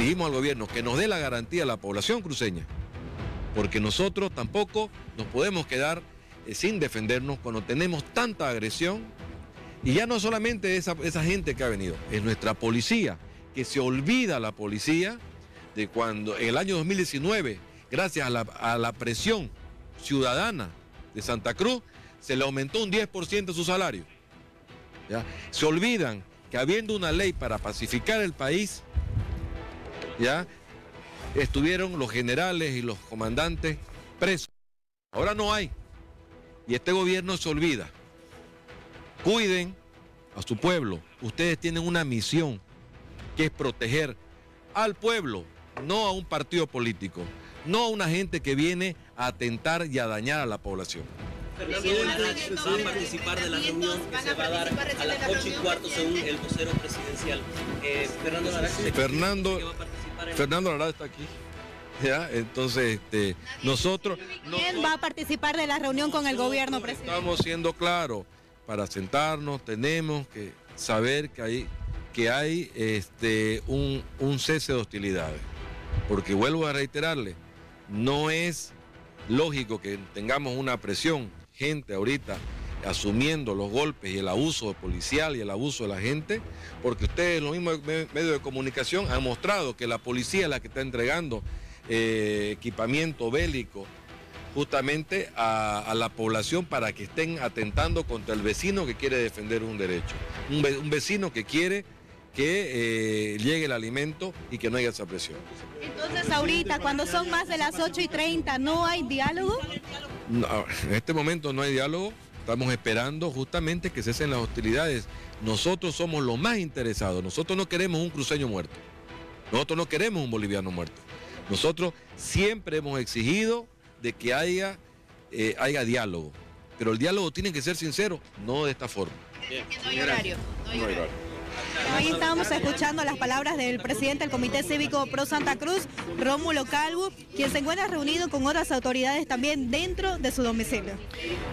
exigimos al gobierno que nos dé la garantía a la población cruceña, porque nosotros tampoco nos podemos quedar eh, sin defendernos cuando tenemos tanta agresión. Y ya no solamente esa, esa gente que ha venido, es nuestra policía, que se olvida la policía de cuando en el año 2019, gracias a la, a la presión ciudadana de Santa Cruz, se le aumentó un 10% su salario. Se olvidan que habiendo una ley para pacificar el país, ya estuvieron los generales y los comandantes presos. Ahora no hay. Y este gobierno se olvida. Cuiden a su pueblo. Ustedes tienen una misión que es proteger al pueblo, no a un partido político, no a una gente que viene a atentar y a dañar a la población. Fernando Larach va a participar de la reunión que se va a dar a las 8 y cuarto según el vocero presidencial. Eh, Fernando, Fernando Lará está aquí. ¿ya? Entonces, este, nosotros, ¿Quién va a participar de la reunión con el gobierno, presidente? estamos siendo claros. Para sentarnos tenemos que saber que hay, que hay este, un, un cese de hostilidades. Porque vuelvo a reiterarle, no es lógico que tengamos una presión, gente ahorita asumiendo los golpes y el abuso policial y el abuso de la gente, porque ustedes, los mismos me- medios de comunicación, han mostrado que la policía es la que está entregando eh, equipamiento bélico justamente a, a la población para que estén atentando contra el vecino que quiere defender un derecho. Un, ve- un vecino que quiere que eh, llegue el alimento y que no haya esa presión. Entonces ahorita, cuando son más de las 8 y 30, ¿no hay diálogo? No, en este momento no hay diálogo, estamos esperando justamente que cesen las hostilidades. Nosotros somos los más interesados, nosotros no queremos un cruceño muerto, nosotros no queremos un boliviano muerto. Nosotros siempre hemos exigido de que haya, eh, haya diálogo, pero el diálogo tiene que ser sincero, no de esta forma. No hay horario. No hay horario. Ahí estábamos escuchando las palabras del presidente del Comité Cívico Pro Santa Cruz, Rómulo Calvo, quien se encuentra reunido con otras autoridades también dentro de su domicilio.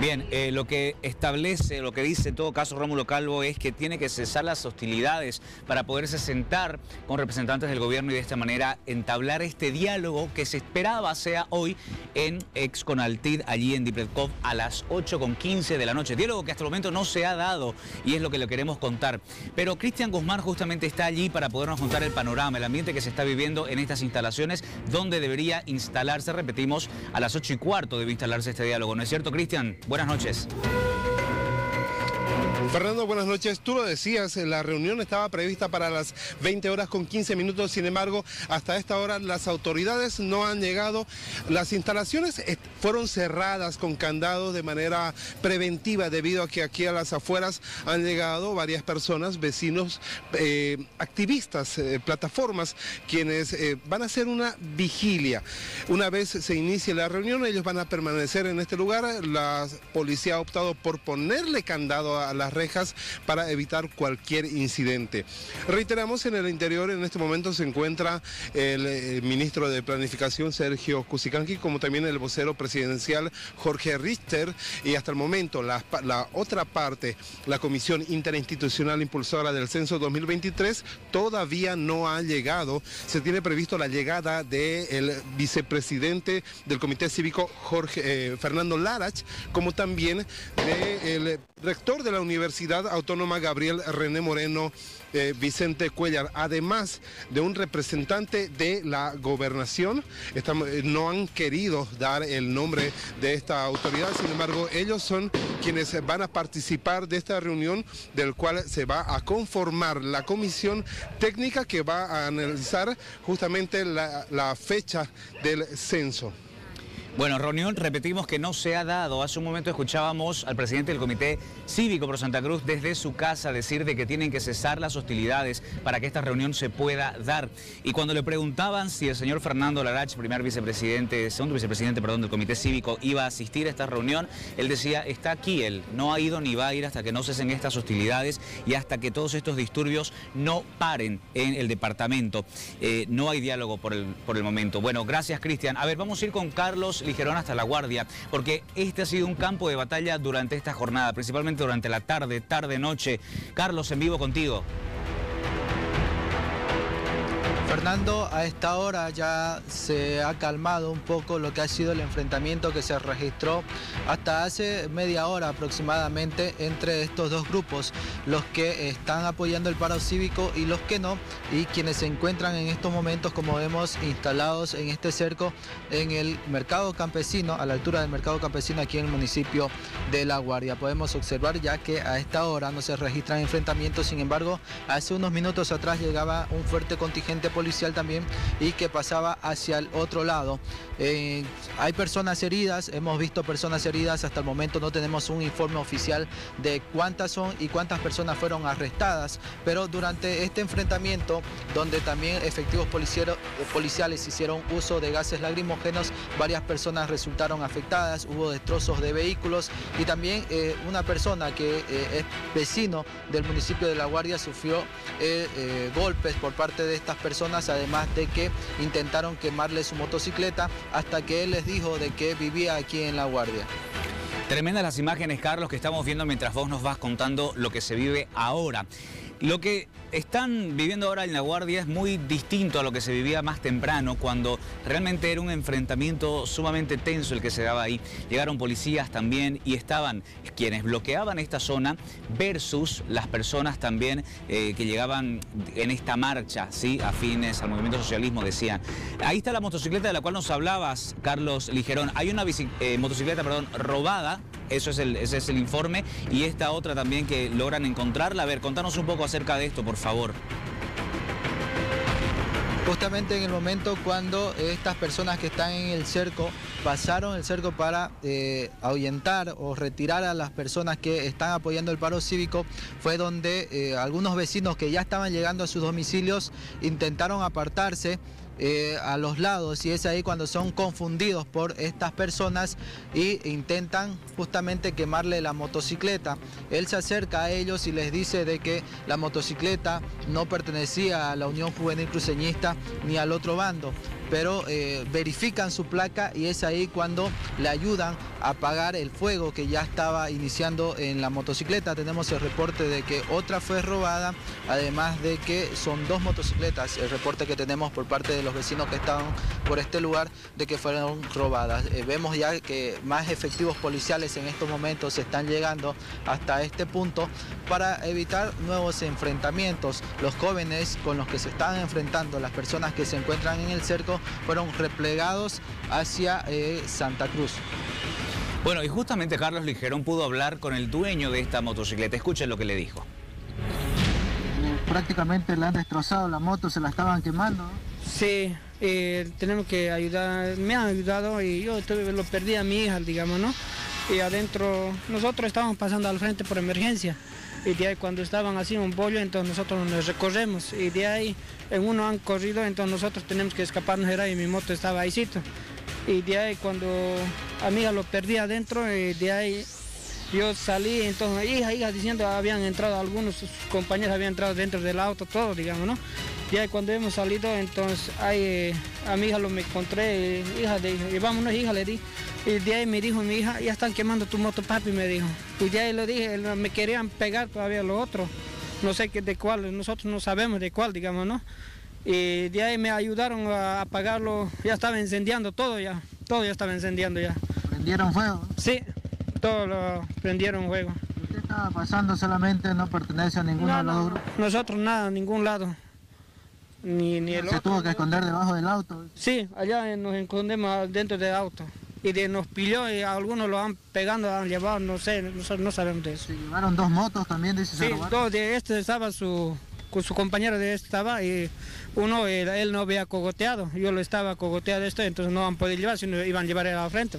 Bien, eh, lo que establece, lo que dice en todo caso Rómulo Calvo es que tiene que cesar las hostilidades para poderse sentar con representantes del gobierno y de esta manera entablar este diálogo que se esperaba sea hoy en Exconaltid, allí en Dipletkov, a las 8.15 de la noche. Diálogo que hasta el momento no se ha dado y es lo que le queremos contar. Pero Cristian Guzmán justamente está allí para podernos contar el panorama, el ambiente que se está viviendo en estas instalaciones, donde debería instalarse, repetimos, a las 8 y cuarto debe instalarse este diálogo. ¿No es cierto, Cristian? Buenas noches. Fernando, buenas noches. Tú lo decías, la reunión estaba prevista para las 20 horas con 15 minutos, sin embargo, hasta esta hora las autoridades no han llegado. Las instalaciones fueron cerradas con candados de manera preventiva debido a que aquí a las afueras han llegado varias personas, vecinos, eh, activistas, eh, plataformas, quienes eh, van a hacer una vigilia. Una vez se inicie la reunión, ellos van a permanecer en este lugar. La policía ha optado por ponerle candado a las rejas para evitar cualquier incidente. Reiteramos, en el interior en este momento se encuentra el, eh, ministro de Planificación, Sergio Cusicanqui, como también el vocero presidencial, Jorge Richter, y hasta el momento la, otra parte, la Comisión Interinstitucional Impulsora del Censo 2023, todavía no ha llegado. Se tiene previsto la llegada del vicepresidente del Comité Cívico, Jorge, eh, Fernando Larach, como también del rector de la Universidad Autónoma Gabriel René Moreno, eh, Vicente Cuellar, además de un representante de la gobernación. Eh, no han querido dar el nombre de esta autoridad, sin embargo, ellos son quienes van a participar de esta reunión, del cual se va a conformar la comisión técnica que va a analizar justamente la fecha del censo. Bueno, reunión, repetimos que no se ha dado. Hace un momento escuchábamos al presidente del Comité Cívico Pro Santa Cruz desde su casa decir de que tienen que cesar las hostilidades para que esta reunión se pueda dar. Y cuando le preguntaban si el señor Fernando Larach, primer vicepresidente, segundo vicepresidente, perdón, del Comité Cívico, iba a asistir a esta reunión, él decía, está aquí él, no ha ido ni va a ir hasta que no cesen estas hostilidades y hasta que todos estos disturbios no paren en el departamento. Eh, no hay diálogo por el, por el momento. Bueno, gracias Cristian. A ver, vamos a ir con Carlos Ligerón hasta La Guardia, porque este ha sido un campo de batalla durante esta jornada, principalmente durante la tarde, tarde-noche. Carlos, en vivo contigo. Fernando, a esta hora ya se ha calmado un poco lo que ha sido el enfrentamiento que se registró hasta hace media hora aproximadamente entre estos dos grupos, los que están apoyando el paro cívico y los que no, y quienes se encuentran en estos momentos, como vemos, instalados en este cerco en el mercado campesino, a la altura del mercado campesino aquí en el municipio de La Guardia. Podemos observar ya que a esta hora no se registran enfrentamientos, sin embargo, hace unos minutos atrás llegaba un fuerte contingente policial también y que pasaba hacia el otro lado. Eh, hay personas heridas, hemos visto personas heridas, hasta el momento no tenemos un informe oficial de cuántas son y cuántas personas fueron arrestadas, pero durante este enfrentamiento, donde también efectivos policiales hicieron uso de gases lacrimógenos, varias personas resultaron afectadas, hubo destrozos de vehículos y también eh, una persona que eh, es vecino del municipio de La Guardia sufrió golpes por parte de estas personas, además más de que intentaron quemarle su motocicleta hasta que él les dijo de que vivía aquí en La Guardia. Tremendas las imágenes, Carlos, que estamos viendo mientras vos nos vas contando lo que se vive ahora. Lo que están viviendo ahora en La Guardia es muy distinto a lo que se vivía más temprano, cuando realmente era un enfrentamiento sumamente tenso el que se daba ahí. Llegaron policías también y estaban quienes bloqueaban esta zona versus las personas también eh, que llegaban en esta marcha, ¿sí? afines al movimiento socialismo, decían. Ahí está la motocicleta de la cual nos hablabas, Carlos Ligerón. Hay una eh, motocicleta perdón, robada eso es el, es el informe. Y esta otra también que logran encontrarla. A ver, contanos un poco acerca de esto, por favor. Justamente en el momento cuando estas personas que están en el cerco pasaron el cerco para eh, ahuyentar o retirar a las personas que están apoyando el paro cívico, fue donde eh, algunos vecinos que ya estaban llegando a sus domicilios intentaron apartarse eh, a los lados y es ahí cuando son confundidos por estas personas y intentan justamente quemarle la motocicleta. Él se acerca a ellos y les dice de que la motocicleta no pertenecía a la Unión Juvenil Cruceñista ni al otro bando pero eh, verifican su placa y es ahí cuando le ayudan a apagar el fuego que ya estaba iniciando en la motocicleta. Tenemos el reporte de que otra fue robada, además de que son dos motocicletas, el reporte que tenemos por parte de los vecinos que estaban por este lugar de que fueron robadas. Eh, vemos ya que más efectivos policiales en estos momentos están llegando hasta este punto para evitar nuevos enfrentamientos. Los jóvenes con los que se están enfrentando, las personas que se encuentran en el cerco, fueron replegados hacia eh, Santa Cruz. Bueno, y justamente Carlos Ligerón pudo hablar con el dueño de esta motocicleta. Escuchen lo que le dijo. Prácticamente le han destrozado la moto, se la estaban quemando. Sí, eh, tenemos que ayudar, me han ayudado y yo lo perdí a mi hija, digamos, ¿no? Y adentro, nosotros estábamos pasando al frente por emergencia y de ahí cuando estaban así un bollo, entonces nosotros nos recorremos y de ahí en uno han corrido, entonces nosotros tenemos que escaparnos era y mi moto estaba ahí. Y de ahí cuando a mí lo perdí adentro, y de ahí yo salí, entonces hija, hija, diciendo habían entrado algunos, sus compañeros habían entrado dentro del auto, todo, digamos, ¿no? Y ahí cuando hemos salido, entonces ahí a mi hija lo me encontré, hija, le dije, vámonos hija, le di. Y de ahí me dijo mi hija, ya están quemando tu moto, papi, me dijo. Y de ahí le dije, me querían pegar todavía los otros. No sé qué de cuál, nosotros no sabemos de cuál, digamos, ¿no? Y de ahí me ayudaron a apagarlo, ya estaba encendiendo todo ya, todo ya estaba encendiendo ya. ¿Prendieron fuego? Sí, todo lo prendieron fuego. ¿Usted estaba pasando solamente, no pertenece a ninguno de los grupos? Nosotros nada, ningún lado. Ni, ni el ¿Se tuvo que esconder debajo del auto? Sí, allá nos escondemos dentro del auto. Y de, nos pilló y algunos lo han pegando, han llevado, no sé, no, sabemos de eso. ¿Se llevaron dos motos también, dice Sí, dos, de este estaba su, su compañero de este estaba y uno, él, no había cogoteado, yo lo estaba cogoteado esto, entonces no han podido llevar, sino iban a llevar a la frente.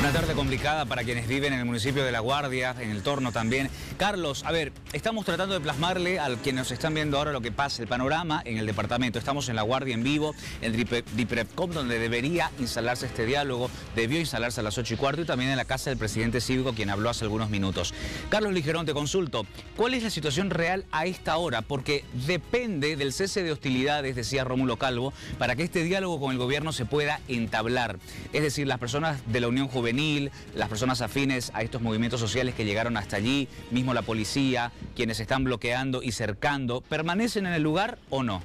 Una tarde complicada para quienes viven en el municipio de La Guardia, en el Torno también. Carlos, a ver, estamos tratando de plasmarle a quienes nos están viendo ahora lo que pasa, el panorama en el departamento. Estamos en La Guardia en vivo, en DIPREPCOM, donde debería instalarse este diálogo, debió instalarse a las 8 y cuarto y también en la casa del presidente cívico, quien habló hace algunos minutos. Carlos Ligerón, te consulto, ¿cuál es la situación real a esta hora? Porque depende del cese de hostilidades, decía Rómulo Calvo, para que este diálogo con el gobierno se pueda entablar. Es decir, las personas de la Unión Juvenil las personas afines a estos movimientos sociales que llegaron hasta allí, mismo la policía, quienes están bloqueando y cercando, ¿permanecen en el lugar o no?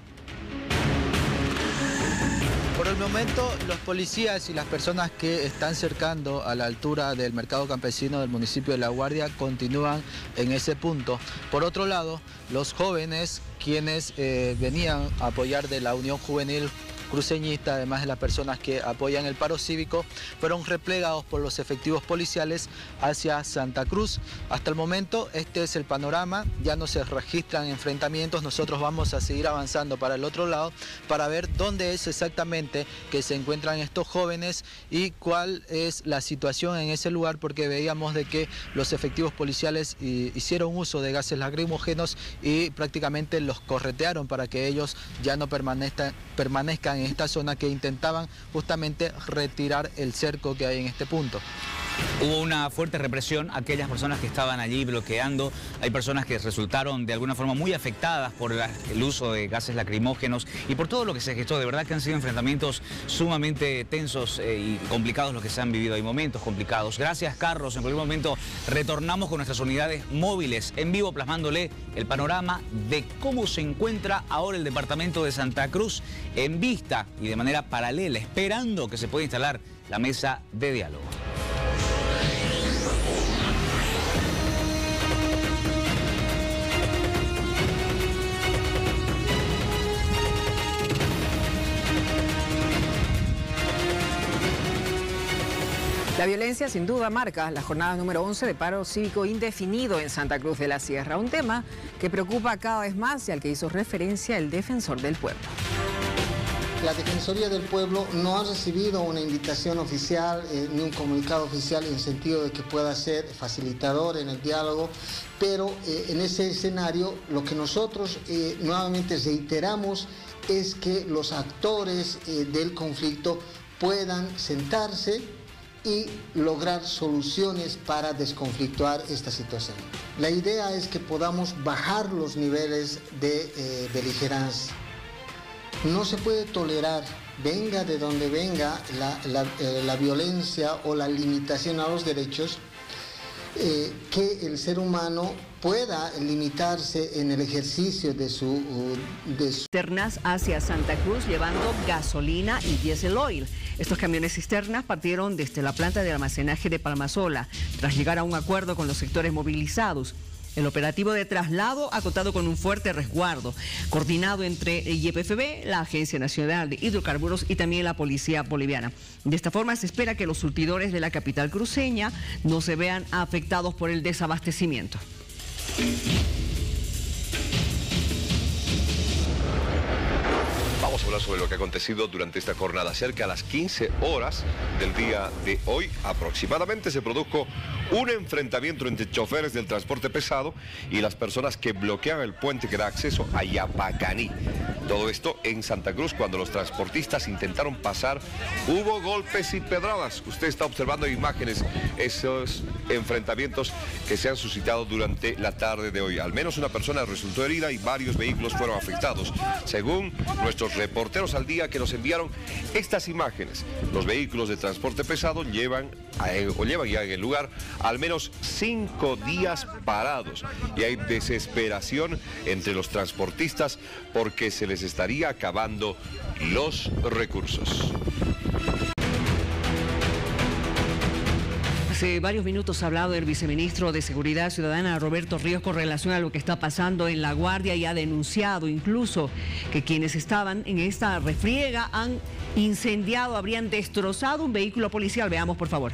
Por el momento, los policías y las personas que están cercando a la altura del mercado campesino del municipio de La Guardia continúan en ese punto. Por otro lado, los jóvenes quienes eh, venían a apoyar de la Unión Juvenil cruceñista, además de las personas que apoyan el paro cívico, fueron replegados por los efectivos policiales hacia Santa Cruz. Hasta el momento este es el panorama, ya no se registran enfrentamientos, nosotros vamos a seguir avanzando para el otro lado para ver dónde es exactamente que se encuentran estos jóvenes y cuál es la situación en ese lugar porque veíamos de que los efectivos policiales hicieron uso de gases lacrimógenos y prácticamente los corretearon para que ellos ya no permanezcan, permanezcan en esta zona que intentaban justamente retirar el cerco que hay en este punto. Hubo una fuerte represión, aquellas personas que estaban allí bloqueando, hay personas que resultaron de alguna forma muy afectadas por el uso de gases lacrimógenos y por todo lo que se gestó. De verdad que han sido enfrentamientos sumamente tensos eh, y complicados los que se han vivido. Hay momentos complicados. Gracias, Carlos. En cualquier momento retornamos con nuestras unidades móviles en vivo plasmándole el panorama de cómo se encuentra ahora el departamento de Santa Cruz en vista y de manera paralela, esperando que se pueda instalar la mesa de diálogo. La violencia sin duda marca la jornada número 11 de paro cívico indefinido en Santa Cruz de la Sierra, un tema que preocupa cada vez más y al que hizo referencia el defensor del pueblo. La Defensoría del Pueblo no ha recibido una invitación oficial eh, ni un comunicado oficial en el sentido de que pueda ser facilitador en el diálogo, pero eh, en ese escenario lo que nosotros eh, nuevamente reiteramos es que los actores del conflicto puedan sentarse, y lograr soluciones para desconflictuar esta situación. La idea es que podamos bajar los niveles de eh, beligerancia. No se puede tolerar, venga de donde venga, la, eh, violencia o la limitación a los derechos, eh, que el ser humano pueda limitarse en el ejercicio de su... De Cisternas hacia Santa Cruz llevando gasolina y diésel oil. Estos camiones cisternas partieron desde la planta de almacenaje de Palmasola, tras llegar a un acuerdo con los sectores movilizados. El operativo de traslado ha contado con un fuerte resguardo, coordinado entre YPFB, la Agencia Nacional de Hidrocarburos y también la Policía Boliviana. De esta forma se espera que los surtidores de la capital cruceña no se vean afectados por el desabastecimiento. Vamos a hablar sobre lo que ha acontecido durante esta jornada. Cerca a las 15 horas del día de hoy aproximadamente se produjo un enfrentamiento entre choferes del transporte pesado y las personas que bloquean el puente que da acceso a Yapacaní. Todo esto en Santa Cruz cuando los transportistas intentaron pasar, hubo golpes y pedradas. Usted está observando imágenes, esos enfrentamientos que se han suscitado durante la tarde de hoy. Al menos una persona resultó herida y varios vehículos fueron afectados. Según nuestros reporteros al día que nos enviaron estas imágenes, los vehículos de transporte pesado llevan o llevan ya en el lugar al menos cinco días parados y hay desesperación entre los transportistas porque se les estaría acabando los recursos. Hace varios minutos ha hablado el viceministro de Seguridad Ciudadana, Roberto Ríos, con relación a lo que está pasando en La Guardia y ha denunciado incluso que quienes estaban en esta refriega han incendiado, habrían destrozado un vehículo policial. Veamos, por favor.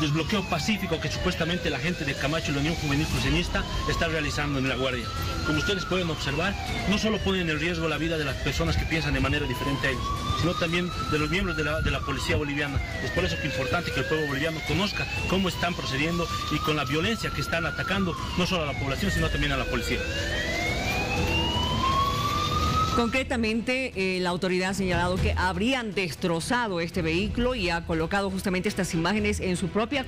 Desbloqueo pacífico que supuestamente la gente de Camacho y la Unión Juvenil Cruceñista está realizando en La Guardia. Como ustedes pueden observar, no solo ponen en riesgo la vida de las personas que piensan de manera diferente a ellos, sino también de los miembros de la, de la policía boliviana. Es por eso que es importante que el pueblo boliviano conozca cómo están procediendo y con la violencia que están atacando no solo a la población, sino también a la policía. Concretamente, eh, la autoridad ha señalado que habrían destrozado este vehículo y ha colocado justamente estas imágenes en su propia